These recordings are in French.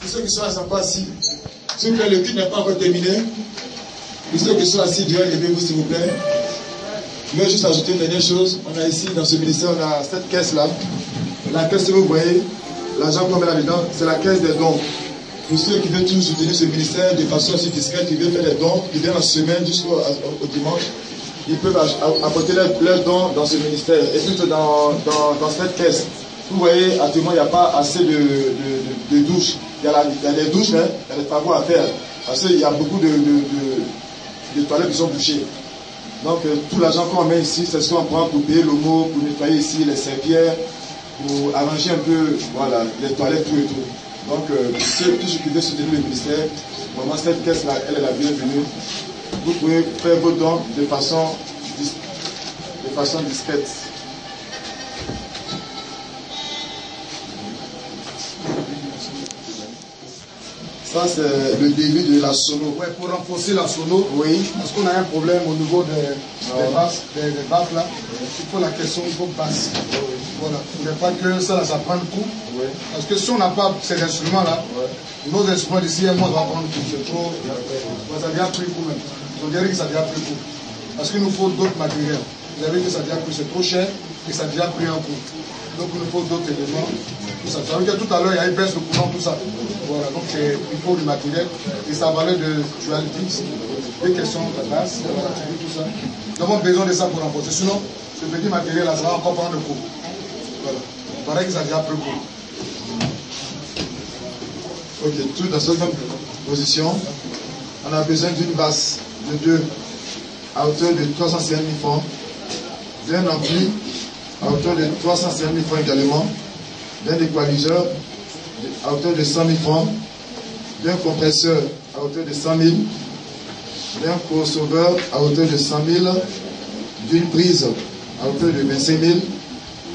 Pour ceux qui sont assis, s'il vous plaît, le culte n'est pas encore terminé. Pour ceux qui sont assis dehors, levez-vous s'il vous plaît. Je vais juste ajouter une dernière chose. On a ici, dans ce ministère, on a cette caisse-là. La caisse que vous voyez, l'argent qu'on met là-dedans, c'est la caisse des dons. Pour ceux qui veulent toujours soutenir ce ministère de façon aussi discrète, qui veulent faire des dons, qui viennent la semaine jusqu'au dimanche, ils peuvent apporter leurs dons dans ce ministère. Et surtout dans, dans, cette caisse. Vous voyez, actuellement, il n'y a pas assez de, de, douches. Il y, a il y, a des douches, mais il y a des travaux à faire. Parce qu'il y a beaucoup de, toilettes qui sont bouchées. Donc, euh, tout l'argent qu'on met ici, c'est ce qu'on prend pour payer l'homo, pour nettoyer ici les serviettes, pour arranger un peu voilà, les toilettes, tout et tout. Donc, euh, ceux, qui veulent soutenir le ministère, vraiment, cette caisse-là, elle est la bienvenue. Vous pouvez faire vos dons de façon, de façon discrète. Ça, c'est le début de la sono. Ouais, pour renforcer la sono, oui. parce qu'on a un problème au niveau des, des basses, des, baffes là. Il faut la question il faut basse. Voilà. Il ne faut pas que ça, ça prenne coup. Parce que si on n'a pas ces instruments-là, nos instruments d'ici un mois vont prendre coup. C'est trop. Ça devient pris coup même. On dirait que ça devient pris coup. Parce qu'il nous faut d'autres matériels. Vous avez que ça devient pris, c'est trop cher et ça devient pris un coup. Donc il nous faut d'autres éléments. Tout ça. Ça veut dire tout à l'heure, il y a une baisse de courant, tout ça. Voilà, donc il faut du matériel. Et ça valait de duality, des questions de base, tout ça. Nous avons besoin de ça pour renforcer. Sinon, ce petit matériel-là, ça va encore prendre le coup. Voilà. Il paraît que ça devient plus court. Ok, tout dans cette position. On a besoin d'une base de 2 à hauteur de 350 000 francs, d'un ampli à hauteur de 350 000 francs également, d'un équaliseur à hauteur de 100 000 francs, d'un compresseur à hauteur de 100 000, d'un crossover à hauteur de 100 000, d'une prise à hauteur de 25 000,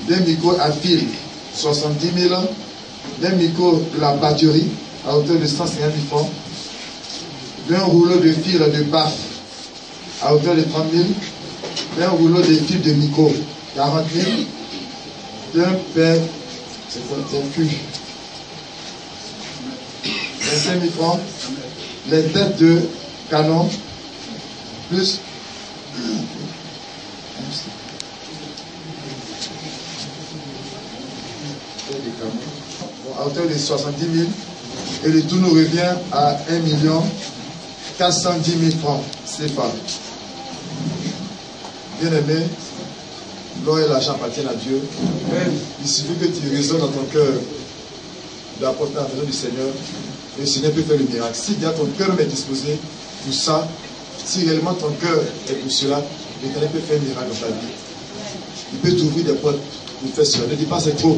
d'un micro à fil 70 000, d'un micro de la batterie à hauteur de 150 000 francs, d'un rouleau de fil de baf à hauteur de 30 000, d'un rouleau de fil de micro 40 000, d'un père, c'est c'est cul, 25 000 francs, les têtes de canon, plus à hauteur de 70 000 et le tout nous revient à 1 million 410 000 francs pas. Bien aimé, l'or et l'argent appartiennent à Dieu. il suffit que tu résonnes dans ton cœur d'apporter la maison du Seigneur et le Seigneur peut faire le miracle. Si bien ton cœur est disposé pour ça, si réellement ton cœur est pour cela, l'Éternel peut faire un miracle dans ta vie. Il peut t'ouvrir des portes pour faire cela. Ne dis pas c'est trop.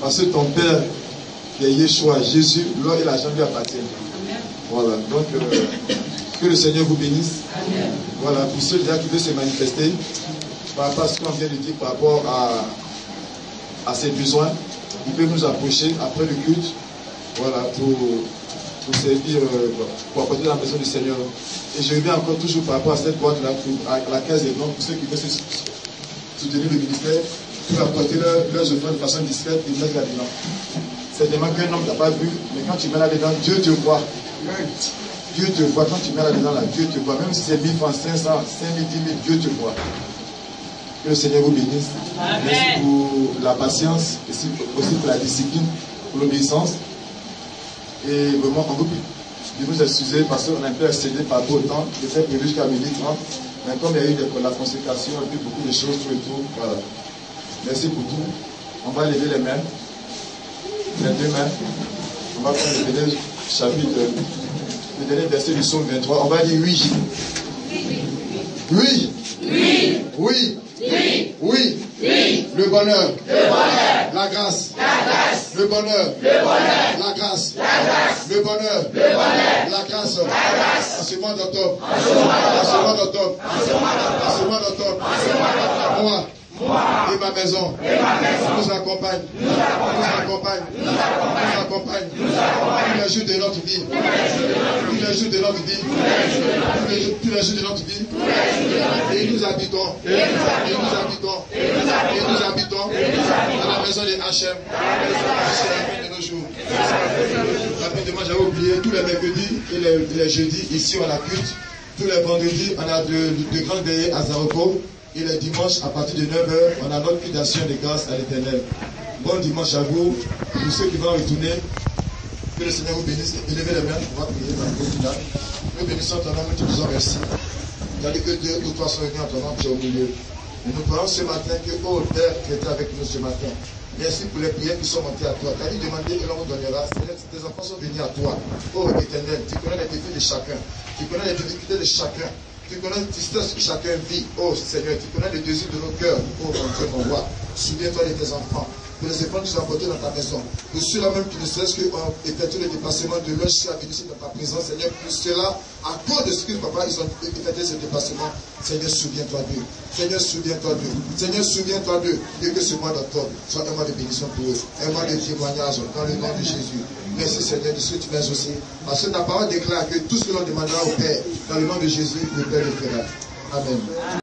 Parce que ton Père, qui est Yeshua, Jésus, l'or et l'argent lui appartiennent. Voilà. Donc, euh, que le Seigneur vous bénisse. Voilà. Pour ceux qui veulent se manifester, par rapport à ce qu'on vient de dire par rapport à, ses besoins, ils peuvent nous approcher après le culte. Voilà. Pour, servir, euh, pour apporter la maison du Seigneur. Et je reviens encore toujours par rapport à cette boîte-là, à la case des dons, pour ceux qui veulent soutenir le ministère, pour apporter leurs offrandes de façon discrète et mettre là-dedans. C'est tellement qu'un homme n'a pas vu, mais quand tu mets là-dedans, Dieu te voit. Dieu te voit. Quand tu mets là-dedans, là, Dieu te voit. Même si c'est 1000 francs, 500, 5000, 10 000, Dieu te voit. Que le Seigneur vous bénisse. Merci pour la patience, aussi pour la discipline, pour l'obéissance. Et vraiment, on vous de vous excuser parce qu'on a un peu excédé par beau temps. J'étais prévu jusqu'à midi 30. Mais comme il y a eu de, la consécration et puis beaucoup de choses, tout et tout, voilà. Merci pour tout. On va lever les mains, les deux mains. On va prendre le dernier chapitre, le dernier verset du psaume 23. On va dire oui. Oui. Oui. Oui. Oui. Oui. Oui. Le bonheur. Le bonheur. La grâce. La grâce. Le bonheur. Le bonheur. La grâce. La grâce. Le bonheur. Le bonheur. La grâce. La grâce. En ce mois d'octobre. En ce mois d'octobre. En ce mois d'octobre. En ce mois d'octobre. Moi et ma maison, nous accompagne, nous accompagne, nous accompagne, tous les jours de notre vie, tous les jours de notre vie, tous les jours de notre vie, et nous habitons, et nous habitons, et nous habitons dans la maison de Hachem jusqu'à la fin de nos jours. j'avais oublié, tous les mercredis et les, jeudis, ici on a culte. Tous les vendredis, on a de, de veillées à Zaroko. Et les dimanches, à partir de 9h, on a notre culte de grâce à l'éternel. Bon dimanche à vous. Pour ceux qui vont retourner, que le Seigneur vous bénisse. Élevez les mains, va prier dans le final. Nous bénissons ton nom, nous te disons merci. Tandis que deux ou trois sont venus en ton nom, tu es au milieu. Nous parlons ce matin que, oh Père, qui était avec nous ce matin, Merci pour les prières qui sont montées à toi. Tu as dit demander et l'on vous donnera. Tes enfants sont venus à toi. Oh éternel, tu connais les défis de chacun. Tu connais les difficultés de chacun. Tu connais le tristesse que chacun vit. Oh Seigneur, tu connais les désirs de nos cœurs. Oh mon Dieu, mon roi. Souviens-toi de tes enfants pour les épreuves que tu as apportées dans ta maison. Pour ceux-là même qui ne cessent que effectuer le déplacement de leur chien venir dans ta présence, Seigneur, pour cela, à cause de ce que papa, ils ont effectué ce déplacement, Seigneur, souviens-toi d'eux. Seigneur, souviens-toi d'eux. Seigneur, souviens-toi d'eux. Et que ce mois d'octobre soit un mois de bénédiction pour eux, un mois de témoignage dans le nom de Jésus. Merci Seigneur de ce que tu m'as aussi. Parce que ta parole déclare que tout ce que l'on demandera au Père, dans le nom de Jésus, le Père le fera. Amen.